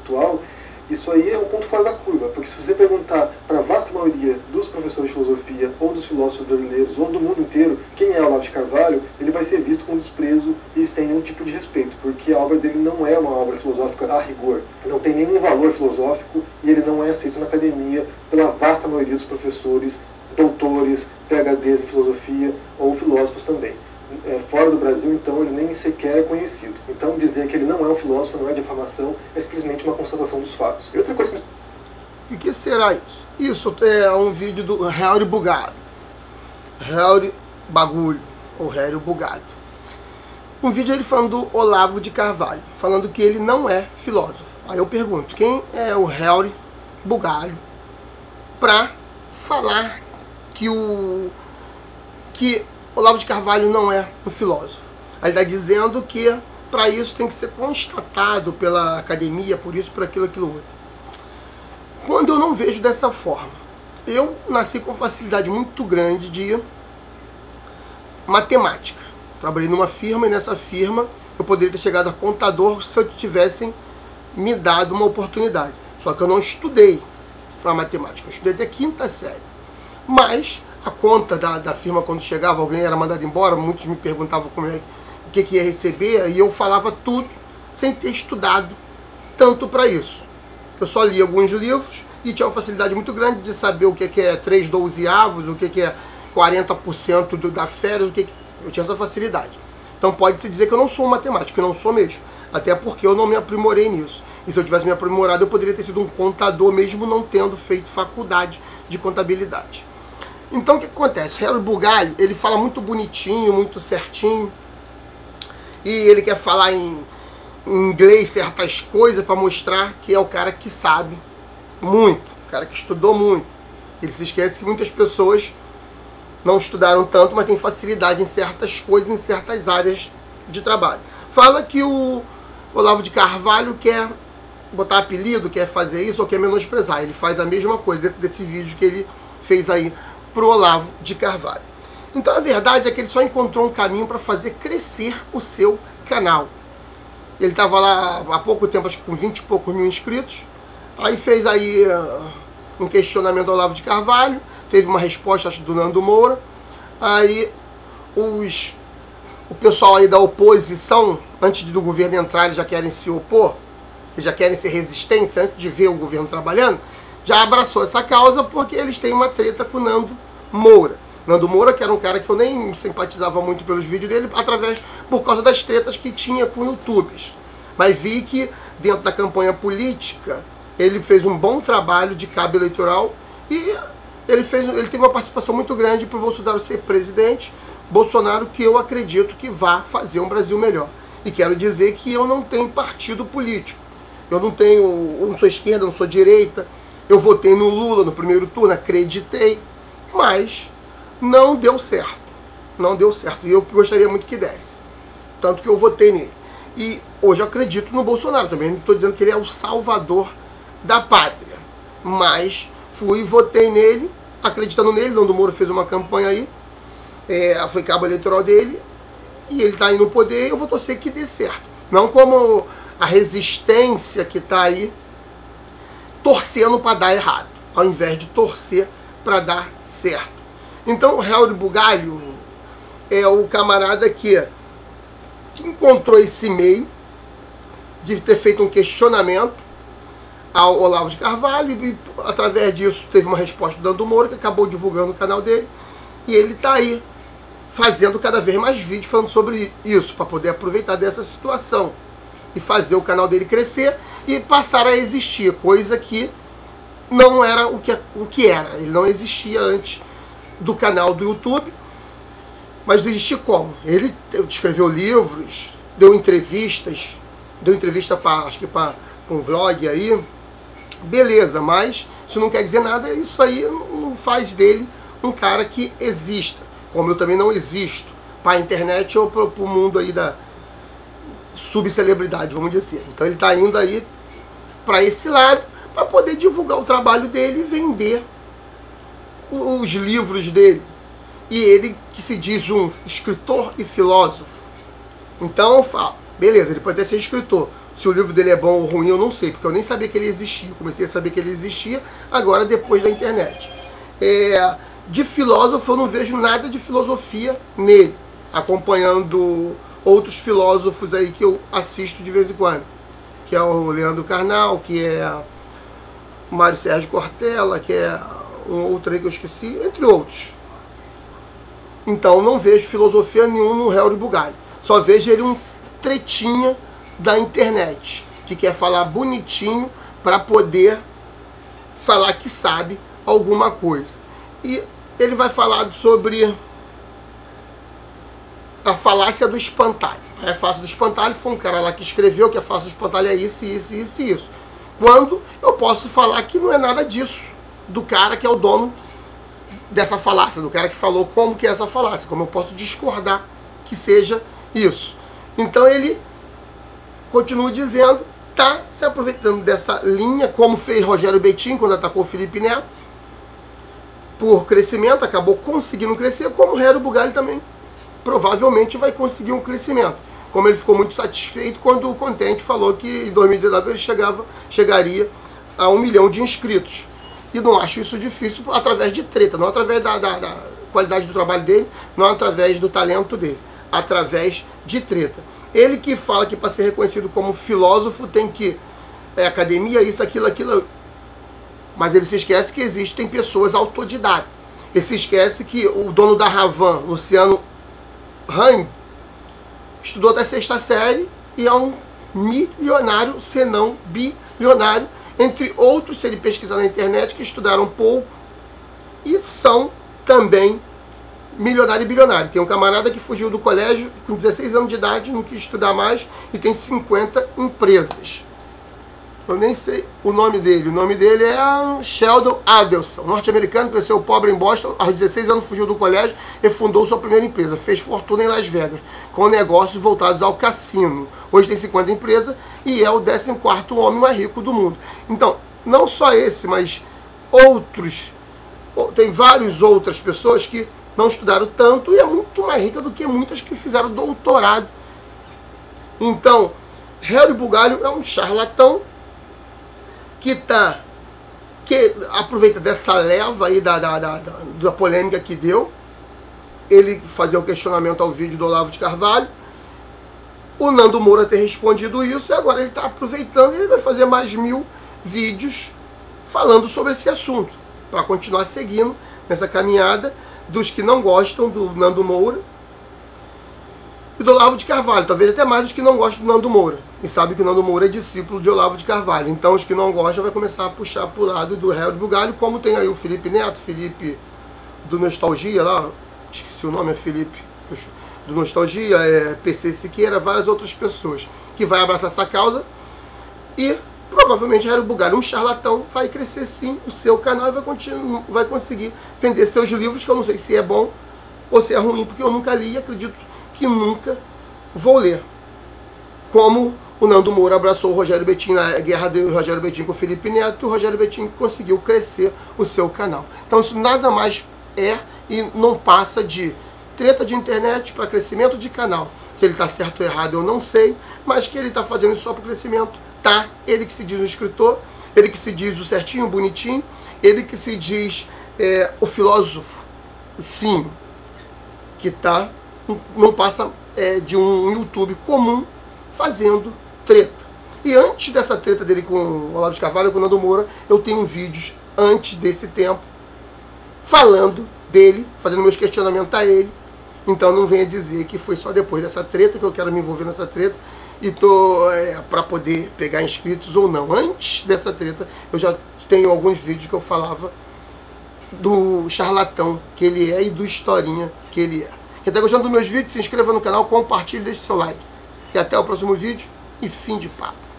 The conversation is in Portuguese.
intelectual, isso aí é um ponto fora da curva, porque se você perguntar para a vasta maioria dos professores de filosofia, ou dos filósofos brasileiros, ou do mundo inteiro, quem é Olavo de Carvalho, ele vai ser visto com desprezo e sem nenhum tipo de respeito, porque a obra dele não é uma obra filosófica a rigor, não tem nenhum valor filosófico e ele não é aceito na academia pela vasta maioria dos professores, doutores, PhDs em filosofia ou filósofos também é, fora do Brasil, então ele nem sequer é conhecido. Então dizer que ele não é um filósofo, não é difamação, é simplesmente uma constatação dos fatos. E outra coisa que... E que será isso? Isso é um vídeo do Harry Bugado. Harry Bagulho, ou Harry Bugado. Um vídeo ele falando do Olavo de Carvalho, falando que ele não é filósofo. Aí eu pergunto, quem é o Harry Bugalho para falar que o que Olavo de Carvalho não é um filósofo. Ele está dizendo que para isso tem que ser constatado pela academia, por isso, por aquilo, aquilo outro. Quando eu não vejo dessa forma, eu nasci com facilidade muito grande de matemática. Trabalhei numa firma e nessa firma eu poderia ter chegado a contador se eu tivessem me dado uma oportunidade. Só que eu não estudei para matemática, eu estudei até quinta série. Mas a conta da, da firma quando chegava, alguém era mandado embora, muitos me perguntavam como é, o que, que ia receber, e eu falava tudo sem ter estudado tanto para isso. Eu só li alguns livros e tinha uma facilidade muito grande de saber o que, que é 3 douzeavos, o que, que é 40% do, da férias, o que, que eu tinha essa facilidade. Então pode-se dizer que eu não sou um matemático, eu não sou mesmo. Até porque eu não me aprimorei nisso. E se eu tivesse me aprimorado, eu poderia ter sido um contador, mesmo não tendo feito faculdade de contabilidade. Então o que acontece? Harry Bugalho, ele fala muito bonitinho, muito certinho. E ele quer falar em, em inglês certas coisas para mostrar que é o cara que sabe muito, o cara que estudou muito. Ele se esquece que muitas pessoas não estudaram tanto, mas têm facilidade em certas coisas, em certas áreas de trabalho. Fala que o Olavo de Carvalho quer botar apelido, quer fazer isso ou quer menosprezar. Ele faz a mesma coisa dentro desse vídeo que ele fez aí para o Olavo de Carvalho. Então a verdade é que ele só encontrou um caminho para fazer crescer o seu canal. Ele estava lá há pouco tempo, acho que com 20 e poucos mil inscritos. Aí fez aí uh, um questionamento ao Olavo de Carvalho, teve uma resposta acho, do Nando Moura. Aí os, o pessoal aí da oposição, antes do governo entrar, eles já querem se opor, eles já querem ser resistência antes de ver o governo trabalhando já abraçou essa causa porque eles têm uma treta com o Nando Moura. Nando Moura, que era um cara que eu nem simpatizava muito pelos vídeos dele, através por causa das tretas que tinha com youtubers. Mas vi que dentro da campanha política ele fez um bom trabalho de cabo eleitoral e ele, fez, ele teve uma participação muito grande para o Bolsonaro ser presidente. Bolsonaro que eu acredito que vá fazer um Brasil melhor. E quero dizer que eu não tenho partido político. Eu não tenho, eu não sou esquerda, não sou direita, eu votei no Lula no primeiro turno, acreditei, mas não deu certo. Não deu certo. E eu gostaria muito que desse. Tanto que eu votei nele. E hoje eu acredito no Bolsonaro também. Não estou dizendo que ele é o salvador da pátria. Mas fui votei nele, acreditando nele. Nando Moro fez uma campanha aí. É, foi cabo eleitoral dele. E ele está aí no poder. Eu vou torcer que dê certo. Não como a resistência que está aí torcendo para dar errado, ao invés de torcer para dar certo. Então o Raul Bugalho é o camarada que encontrou esse meio de ter feito um questionamento ao Olavo de Carvalho e através disso teve uma resposta do Dando Moura que acabou divulgando o canal dele e ele está aí fazendo cada vez mais vídeos falando sobre isso para poder aproveitar dessa situação e fazer o canal dele crescer e passar a existir, coisa que não era o que, o que era. Ele não existia antes do canal do YouTube, mas existia como? Ele escreveu livros, deu entrevistas, deu entrevista para acho que para um vlog aí, beleza, mas isso não quer dizer nada, isso aí não faz dele um cara que exista, como eu também não existo para a internet ou para o mundo aí da, subcelebridade, vamos dizer. Assim. Então ele está indo aí para esse lado para poder divulgar o trabalho dele e vender os livros dele. E ele que se diz um escritor e filósofo. Então eu falo, beleza, ele pode até ser escritor, Se o livro dele é bom ou ruim, eu não sei, porque eu nem sabia que ele existia. comecei a saber que ele existia agora depois da internet. É, de filósofo, eu não vejo nada de filosofia nele, acompanhando outros filósofos aí que eu assisto de vez em quando, que é o Leandro Carnal, que é o Mário Sérgio Cortella, que é um outro aí que eu esqueci, entre outros. Então não vejo filosofia nenhuma no Helder Bugalho. Só vejo ele um tretinha da internet, que quer falar bonitinho para poder falar que sabe alguma coisa. E ele vai falar sobre a falácia do espantalho. A fácil do espantalho foi um cara lá que escreveu que a fácil do espantalho é isso, isso, isso e isso. Quando eu posso falar que não é nada disso, do cara que é o dono dessa falácia, do cara que falou como que é essa falácia, como eu posso discordar que seja isso. Então ele continua dizendo, tá se aproveitando dessa linha, como fez Rogério Betim quando atacou Felipe Neto, por crescimento, acabou conseguindo crescer, como o Hélio Bugalli também provavelmente vai conseguir um crescimento. Como ele ficou muito satisfeito quando o Contente falou que em 2019 ele chegava, chegaria a um milhão de inscritos. E não acho isso difícil através de treta, não através da, da, da qualidade do trabalho dele, não através do talento dele, através de treta. Ele que fala que para ser reconhecido como filósofo tem que é academia, isso, aquilo, aquilo. Mas ele se esquece que existem pessoas autodidatas. Ele se esquece que o dono da Ravan, Luciano Hang, estudou até sexta série e é um milionário, se não bilionário, entre outros, se ele pesquisar na internet, que estudaram pouco e são também milionário e bilionário. Tem um camarada que fugiu do colégio com 16 anos de idade, não quis estudar mais e tem 50 empresas. Eu nem sei o nome dele. O nome dele é Sheldon Adelson, norte-americano, cresceu pobre em Boston, aos 16 anos fugiu do colégio e fundou sua primeira empresa. Fez fortuna em Las Vegas, com negócios voltados ao cassino. Hoje tem 50 empresas e é o 14 homem mais rico do mundo. Então, não só esse, mas outros. Tem várias outras pessoas que não estudaram tanto e é muito mais rica do que muitas que fizeram doutorado. Então, Harry Bugalho é um charlatão que tá que aproveita dessa leva aí da, da, da, da, polêmica que deu, ele fazer o questionamento ao vídeo do Olavo de Carvalho, o Nando Moura ter respondido isso, e agora ele está aproveitando e ele vai fazer mais mil vídeos falando sobre esse assunto, para continuar seguindo nessa caminhada dos que não gostam do Nando Moura e do Olavo de Carvalho, talvez até mais dos que não gostam do Nando Moura. E sabe que o Nando Moura é discípulo de Olavo de Carvalho. Então os que não gostam vai começar a puxar para o lado do réu de Bugalho, como tem aí o Felipe Neto, Felipe do Nostalgia lá, esqueci o nome, é Felipe do Nostalgia, é PC Siqueira, várias outras pessoas, que vai abraçar essa causa e provavelmente Hélio Bugalho, um charlatão, vai crescer sim o seu canal e vai, vai conseguir vender seus livros, que eu não sei se é bom ou se é ruim, porque eu nunca li e acredito que nunca vou ler. Como o Nando Moura abraçou o Rogério Betim na guerra do Rogério Betim com o Felipe Neto, e o Rogério Betim conseguiu crescer o seu canal. Então isso nada mais é e não passa de treta de internet para crescimento de canal. Se ele está certo ou errado eu não sei, mas que ele está fazendo isso só para crescimento, tá. Ele que se diz um escritor, ele que se diz o certinho, bonitinho, ele que se diz é, o filósofo, sim, que está não passa é, de um YouTube comum fazendo treta. E antes dessa treta dele com o Olavo de Carvalho, com o Nando Moura, eu tenho vídeos antes desse tempo falando dele, fazendo meus questionamentos a ele. Então não venha dizer que foi só depois dessa treta que eu quero me envolver nessa treta e tô é, para poder pegar inscritos ou não. Antes dessa treta, eu já tenho alguns vídeos que eu falava do charlatão que ele é e do historinha que ele é. Quem está gostando dos meus vídeos, se inscreva no canal, compartilhe, deixe seu like. E até o próximo vídeo e fim de papo.